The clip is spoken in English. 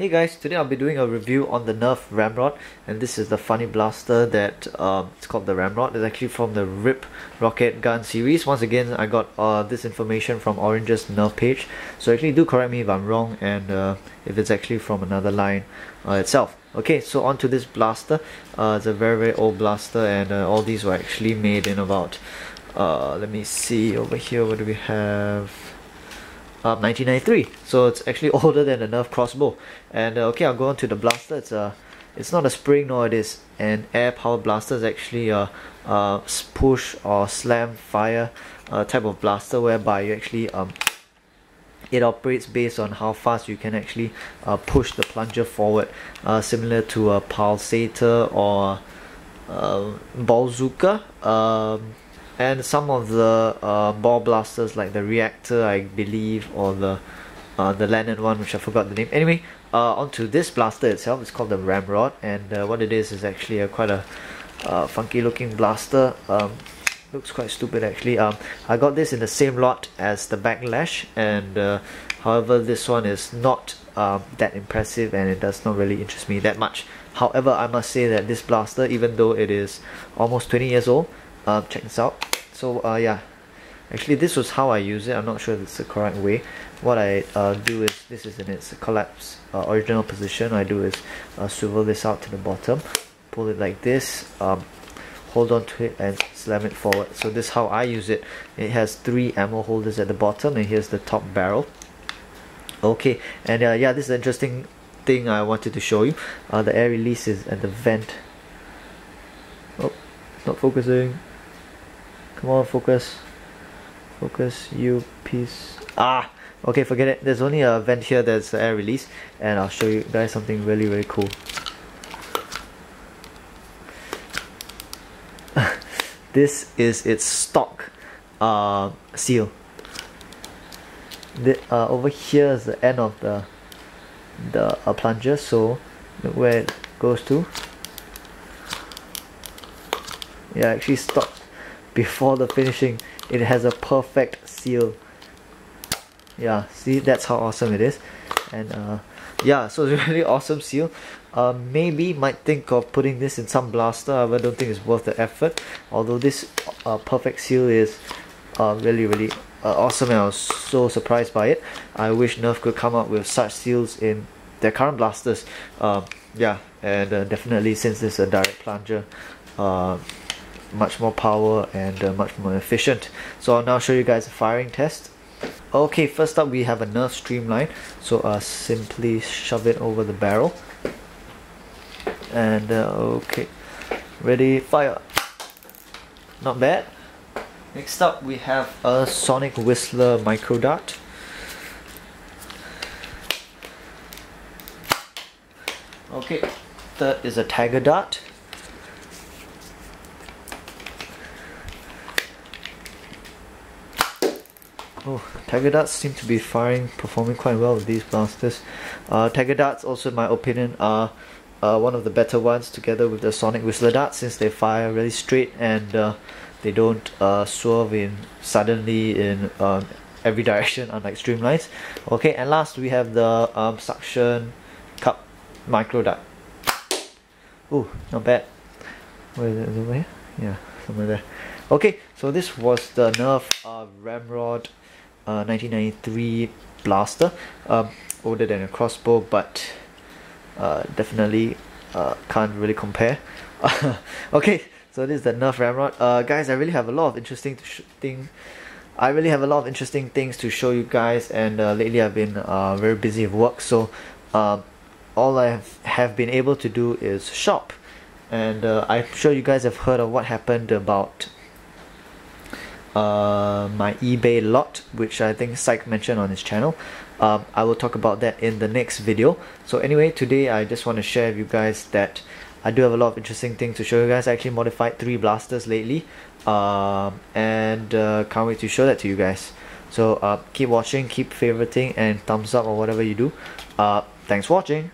Hey guys, today I'll be doing a review on the Nerf Ramrod and this is the funny blaster that um, it's called the Ramrod. It's actually from the RIP Rocket Gun series. Once again, I got uh, this information from Orange's Nerf page. So actually do correct me if I'm wrong and uh, if it's actually from another line uh, itself. Okay, so on to this blaster. Uh, it's a very very old blaster and uh, all these were actually made in about, uh, let me see over here, what do we have? 1993 so it's actually older than the Nerf crossbow. And uh, okay I'll go on to the blaster it's a it's not a spring nor it is an air powered blaster it's actually a, a push or slam fire uh, type of blaster whereby you actually um, it operates based on how fast you can actually uh, push the plunger forward. Uh, similar to a pulsator or uh, bazooka. Um, and some of the uh, ball blasters like the reactor I believe or the uh, the Leonard one which I forgot the name. Anyway uh, onto this blaster itself. It's called the Ramrod. And uh, what it is is actually a quite a uh, funky looking blaster. Um, looks quite stupid actually. Um, I got this in the same lot as the Backlash. And uh, however this one is not um, that impressive and it does not really interest me that much. However I must say that this blaster even though it is almost 20 years old um, check this out. So uh, yeah. Actually this was how I use it. I'm not sure if it's the correct way. What I uh, do is this is in its collapse uh, original position. I do is uh, swivel this out to the bottom pull it like this um, hold on to it and slam it forward. So this is how I use it. It has three ammo holders at the bottom and here's the top barrel. Okay and uh, yeah this is an interesting thing I wanted to show you. Uh, the air release is at the vent. Oh not focusing Come on, focus. Focus, you piece. Ah! Okay, forget it. There's only a vent here that's air release, and I'll show you guys something really, really cool. this is its stock uh, seal. The, uh, over here is the end of the the uh, plunger, so where it goes to. Yeah, actually stock before the finishing it has a perfect seal. Yeah see that's how awesome it is. And uh, yeah so it's really awesome seal. Uh, maybe might think of putting this in some blaster I don't think it's worth the effort. Although this uh, perfect seal is uh, really really uh, awesome and I was so surprised by it. I wish Nerf could come up with such seals in their current blasters. Um, yeah and uh, definitely since this is a direct plunger much more power and uh, much more efficient. So I'll now show you guys a firing test. Okay, first up we have a Nerf Streamline. So uh, simply shove it over the barrel. And uh, okay, ready, fire. Not bad. Next up we have a Sonic Whistler Micro Dart. Okay, third is a Tiger Dart. Oh, Tiger Darts seem to be firing, performing quite well with these blasters. Uh, Tiger Darts also in my opinion are uh, one of the better ones together with the Sonic Whistler Dart since they fire really straight and uh, they don't uh, swerve in suddenly in um, every direction unlike Streamlines. Okay, and last we have the um, Suction Cup Micro Dart. Oh, not bad. Where is it? Is it over here? Yeah, somewhere there. Okay, so this was the Nerf uh, Ramrod 1993 uh, blaster. Um, older than a crossbow but uh, definitely uh, can't really compare. Okay so this is the Nerf Ramrod. Uh, guys I really have a lot of interesting things I really have a lot of interesting things to show you guys and uh, lately I've been very busy with work. So um, all I have, have been able to do is shop. And I'm sure you guys have heard of what happened about uh, my eBay lot which I think Syke mentioned on his channel. Um, I will talk about that in the next video. So anyway today I just want to share with you guys that I do have a lot of interesting things to show you guys. I actually modified three blasters lately um, and uh, can't wait to show that to you guys. So uh, keep watching keep favoriting and thumbs up or whatever you do. Uh, thanks for watching